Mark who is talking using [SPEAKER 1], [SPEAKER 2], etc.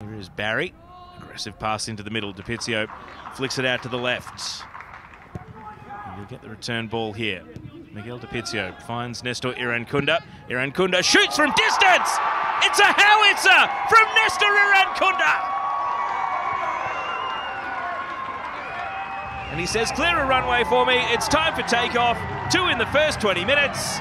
[SPEAKER 1] Here is Barry. Aggressive pass into the middle. Di Pizzo flicks it out to the left. You'll get the return ball here. Miguel Di Pizzo finds Nestor Irankunda. Irankunda shoots from distance! It's a howitzer from Nestor Irankunda! And he says, clear a runway for me. It's time for takeoff. Two in the first 20 minutes.